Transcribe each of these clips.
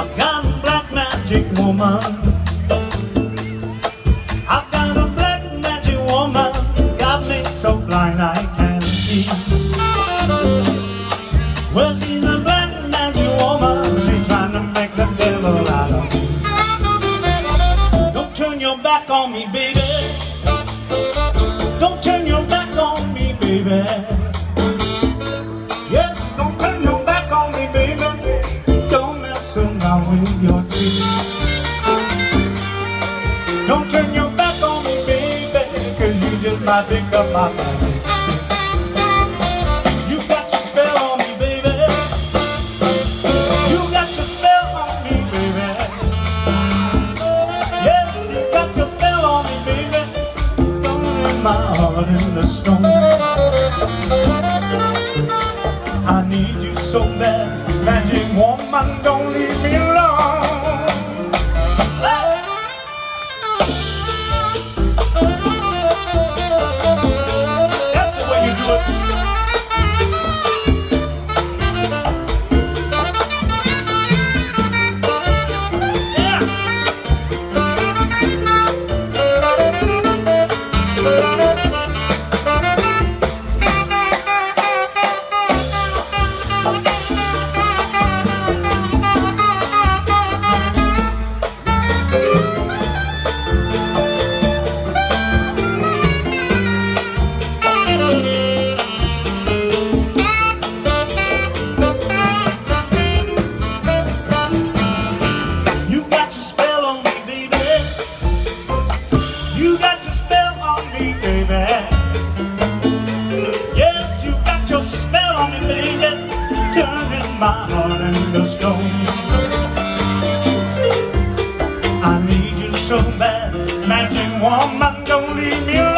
I've got a black magic woman. I've got a black magic woman. Got me so blind I can't see. Well, she's a black magic woman. She's trying to make the devil out of me. Don't turn your back on me, baby. Don't turn your back on me, baby. Don't turn your back on me, baby, cause you just might pick up my money. You got your spell on me, baby. You got your spell on me, baby. Yes, you got your spell on me, baby. Don't my heart in the stone. I need you so bad, magic woman, don't leave me alone. My heart into stone. I need you so bad, magic woman, don't leave me alone.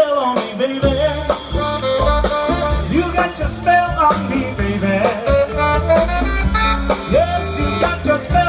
Spell on me, baby. You got your spell on me, baby. Yes, you got your spell